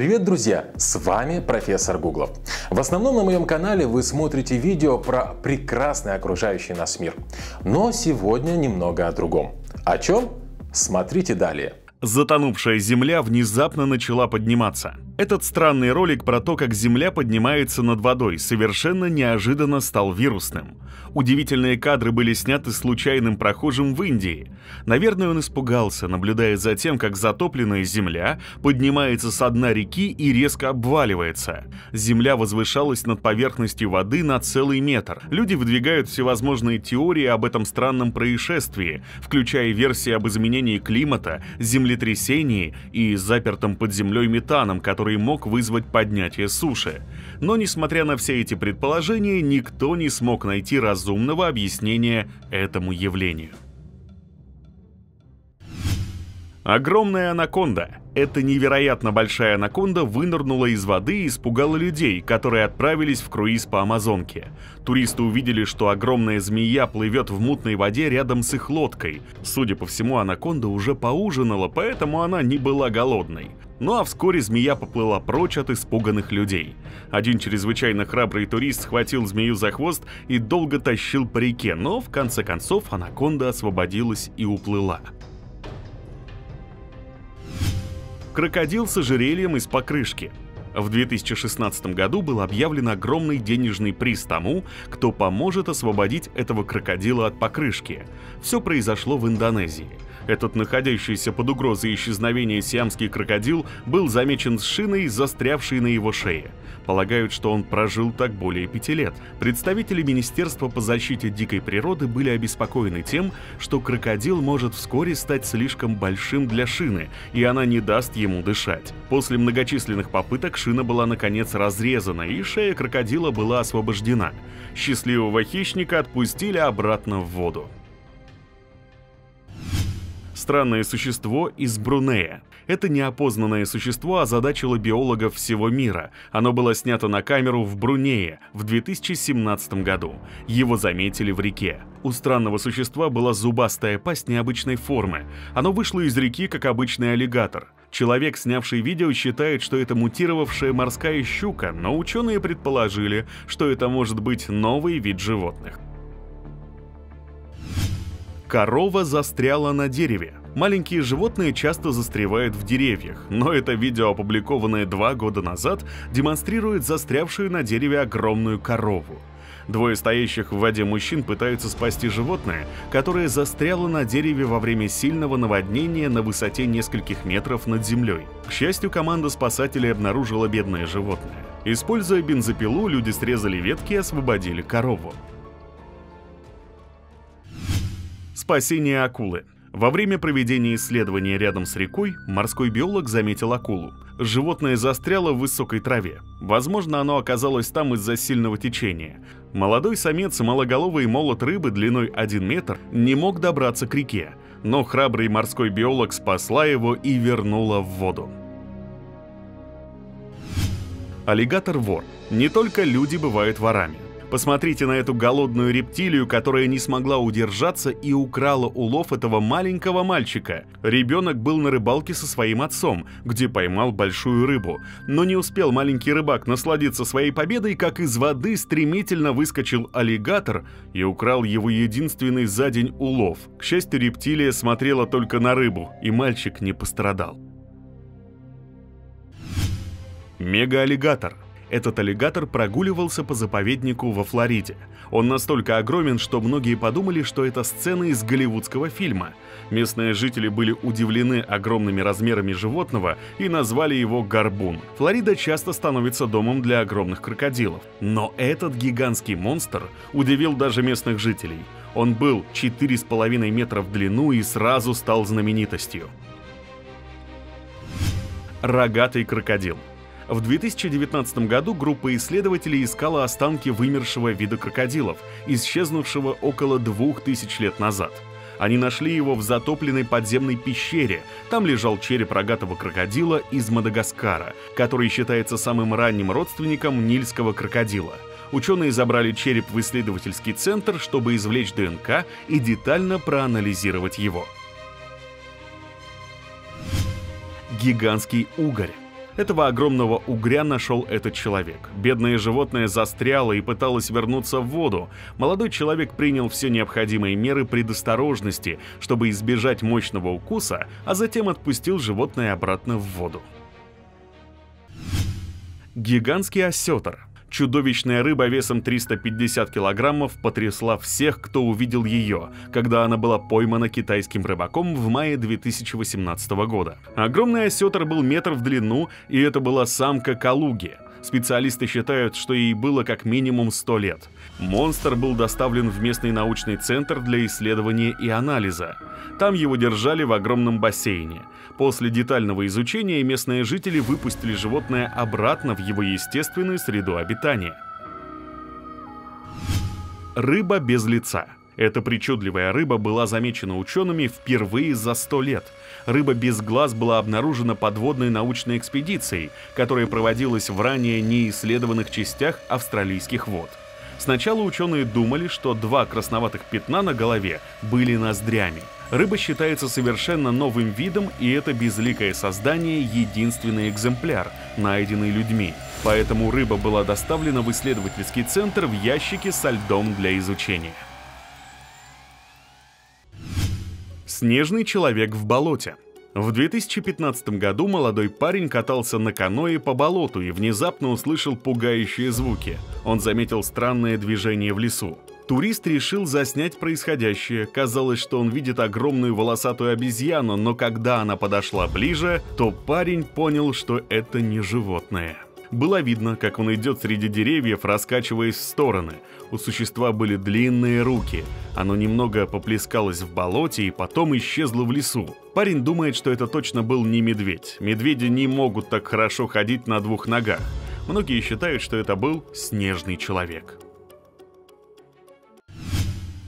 Привет, друзья! С вами профессор Гуглов. В основном на моем канале вы смотрите видео про прекрасный окружающий нас мир. Но сегодня немного о другом. О чем? Смотрите далее. Затонувшая Земля внезапно начала подниматься. Этот странный ролик про то, как Земля поднимается над водой, совершенно неожиданно стал вирусным. Удивительные кадры были сняты случайным прохожим в Индии. Наверное, он испугался, наблюдая за тем, как затопленная Земля поднимается с дна реки и резко обваливается. Земля возвышалась над поверхностью воды на целый метр. Люди выдвигают всевозможные теории об этом странном происшествии, включая версии об изменении климата, землетрясении и запертом под землей метаном, который который мог вызвать поднятие суши. Но несмотря на все эти предположения, никто не смог найти разумного объяснения этому явлению. Огромная анаконда. Эта невероятно большая анаконда вынырнула из воды и испугала людей, которые отправились в круиз по Амазонке. Туристы увидели, что огромная змея плывет в мутной воде рядом с их лодкой. Судя по всему, анаконда уже поужинала, поэтому она не была голодной. Ну а вскоре змея поплыла прочь от испуганных людей. Один чрезвычайно храбрый турист схватил змею за хвост и долго тащил по реке, но в конце концов анаконда освободилась и уплыла. крокодил с ожерельем из покрышки. В 2016 году был объявлен огромный денежный приз тому, кто поможет освободить этого крокодила от покрышки. Все произошло в Индонезии. Этот находящийся под угрозой исчезновения сиамский крокодил был замечен с шиной, застрявшей на его шее. Полагают, что он прожил так более пяти лет. Представители Министерства по защите дикой природы были обеспокоены тем, что крокодил может вскоре стать слишком большим для шины, и она не даст ему дышать. После многочисленных попыток шина была наконец разрезана, и шея крокодила была освобождена. Счастливого хищника отпустили обратно в воду странное существо из Брунея. Это неопознанное существо озадачило биологов всего мира. Оно было снято на камеру в Брунее в 2017 году. Его заметили в реке. У странного существа была зубастая пасть необычной формы. Оно вышло из реки, как обычный аллигатор. Человек, снявший видео, считает, что это мутировавшая морская щука, но ученые предположили, что это может быть новый вид животных. Корова застряла на дереве. Маленькие животные часто застревают в деревьях, но это видео, опубликованное два года назад, демонстрирует застрявшую на дереве огромную корову. Двое стоящих в воде мужчин пытаются спасти животное, которое застряло на дереве во время сильного наводнения на высоте нескольких метров над землей. К счастью, команда спасателей обнаружила бедное животное. Используя бензопилу, люди срезали ветки и освободили корову. Спасение акулы. Во время проведения исследования рядом с рекой морской биолог заметил акулу. Животное застряло в высокой траве. Возможно, оно оказалось там из-за сильного течения. Молодой самец, малоголовый молот рыбы длиной 1 метр, не мог добраться к реке, но храбрый морской биолог спасла его и вернула в воду. Аллигатор-вор. Не только люди бывают ворами. Посмотрите на эту голодную рептилию, которая не смогла удержаться и украла улов этого маленького мальчика. Ребенок был на рыбалке со своим отцом, где поймал большую рыбу. Но не успел маленький рыбак насладиться своей победой, как из воды стремительно выскочил аллигатор и украл его единственный за день улов. К счастью, рептилия смотрела только на рыбу, и мальчик не пострадал. Мега-аллигатор – этот аллигатор прогуливался по заповеднику во Флориде. Он настолько огромен, что многие подумали, что это сцена из голливудского фильма. Местные жители были удивлены огромными размерами животного и назвали его горбун. Флорида часто становится домом для огромных крокодилов. Но этот гигантский монстр удивил даже местных жителей. Он был 4,5 метра в длину и сразу стал знаменитостью. Рогатый крокодил – в 2019 году группа исследователей искала останки вымершего вида крокодилов, исчезнувшего около 2000 лет назад. Они нашли его в затопленной подземной пещере. Там лежал череп рогатого крокодила из Мадагаскара, который считается самым ранним родственником нильского крокодила. Ученые забрали череп в исследовательский центр, чтобы извлечь ДНК и детально проанализировать его. Гигантский угорь Этого огромного угря нашел этот человек. Бедное животное застряло и пыталось вернуться в воду. Молодой человек принял все необходимые меры предосторожности, чтобы избежать мощного укуса, а затем отпустил животное обратно в воду. Гигантский осетр – Чудовищная рыба весом 350 килограммов потрясла всех, кто увидел ее, когда она была поймана китайским рыбаком в мае 2018 года. Огромный осетр был метр в длину, и это была самка Калуги. Специалисты считают, что ей было как минимум 100 лет. Монстр был доставлен в местный научный центр для исследования и анализа. Там его держали в огромном бассейне. После детального изучения местные жители выпустили животное обратно в его естественную среду обитания. Рыба без лица. Эта причудливая рыба была замечена учеными впервые за 100 лет. Рыба без глаз была обнаружена подводной научной экспедицией, которая проводилась в ранее неисследованных частях австралийских вод. Сначала ученые думали, что два красноватых пятна на голове были ноздрями – Рыба считается совершенно новым видом, и это безликое создание — единственный экземпляр, найденный людьми. Поэтому рыба была доставлена в исследовательский центр в ящике со льдом для изучения. Снежный человек в болоте. В 2015 году молодой парень катался на каное по болоту и внезапно услышал пугающие звуки. Он заметил странное движение в лесу. Турист решил заснять происходящее. Казалось, что он видит огромную волосатую обезьяну, но когда она подошла ближе, то парень понял, что это не животное. Было видно, как он идет среди деревьев, раскачиваясь в стороны. У существа были длинные руки. Оно немного поплескалось в болоте и потом исчезло в лесу. Парень думает, что это точно был не медведь. Медведи не могут так хорошо ходить на двух ногах. Многие считают, что это был снежный человек.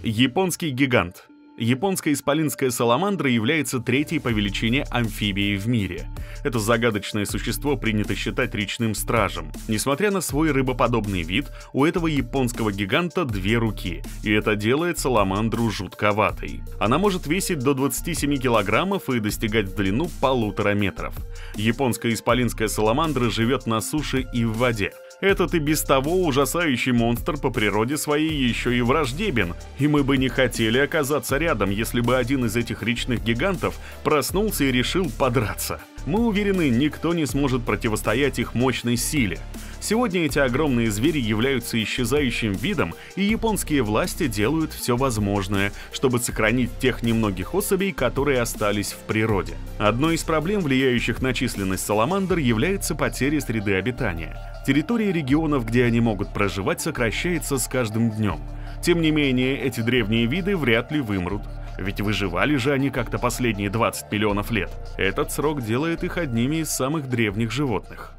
Японский гигант. Японская исполинская саламандра является третьей по величине амфибией в мире. Это загадочное существо принято считать речным стражем. Несмотря на свой рыбоподобный вид, у этого японского гиганта две руки, и это делает саламандру жутковатой. Она может весить до 27 килограммов и достигать в длину полутора метров. Японская исполинская саламандра живет на суше и в воде. Этот и без того ужасающий монстр по природе своей еще и враждебен, и мы бы не хотели оказаться рядом, если бы один из этих речных гигантов проснулся и решил подраться. Мы уверены, никто не сможет противостоять их мощной силе. Сегодня эти огромные звери являются исчезающим видом, и японские власти делают все возможное, чтобы сохранить тех немногих особей, которые остались в природе. Одной из проблем, влияющих на численность саламандр, является потеря среды обитания. Территория регионов, где они могут проживать, сокращается с каждым днем. Тем не менее, эти древние виды вряд ли вымрут. Ведь выживали же они как-то последние 20 миллионов лет. Этот срок делает их одними из самых древних животных.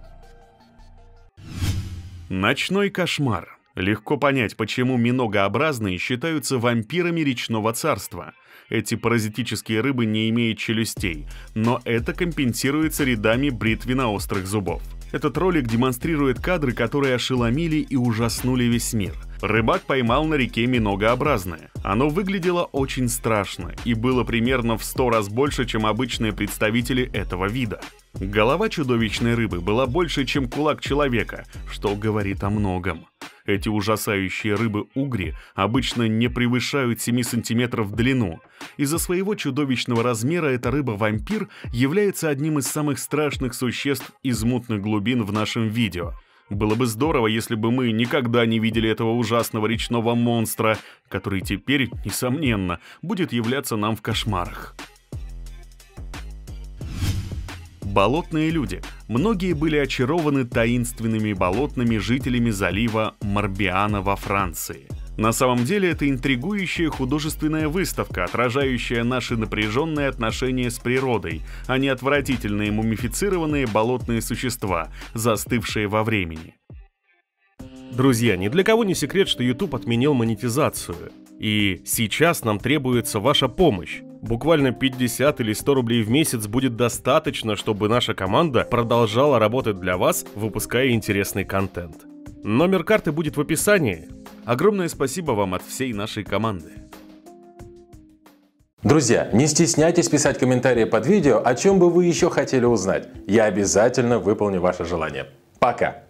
Ночной кошмар. Легко понять, почему миногообразные считаются вампирами речного царства. Эти паразитические рыбы не имеют челюстей, но это компенсируется рядами бритвенно-острых зубов. Этот ролик демонстрирует кадры, которые ошеломили и ужаснули весь мир. Рыбак поймал на реке миногообразное. Оно выглядело очень страшно и было примерно в 100 раз больше, чем обычные представители этого вида. Голова чудовищной рыбы была больше, чем кулак человека, что говорит о многом. Эти ужасающие рыбы-угри обычно не превышают 7 сантиметров в длину. Из-за своего чудовищного размера эта рыба-вампир является одним из самых страшных существ из мутных глубин в нашем видео. Было бы здорово, если бы мы никогда не видели этого ужасного речного монстра, который теперь, несомненно, будет являться нам в кошмарах. Болотные люди. Многие были очарованы таинственными болотными жителями залива Марбиана во Франции. На самом деле это интригующая художественная выставка, отражающая наши напряженные отношения с природой, а не отвратительные мумифицированные болотные существа, застывшие во времени. Друзья, ни для кого не секрет, что YouTube отменил монетизацию. И сейчас нам требуется ваша помощь буквально 50 или 100 рублей в месяц будет достаточно, чтобы наша команда продолжала работать для вас, выпуская интересный контент. Номер карты будет в описании. Огромное спасибо вам от всей нашей команды. Друзья, не стесняйтесь писать комментарии под видео, о чем бы вы еще хотели узнать. Я обязательно выполню ваше желание. Пока!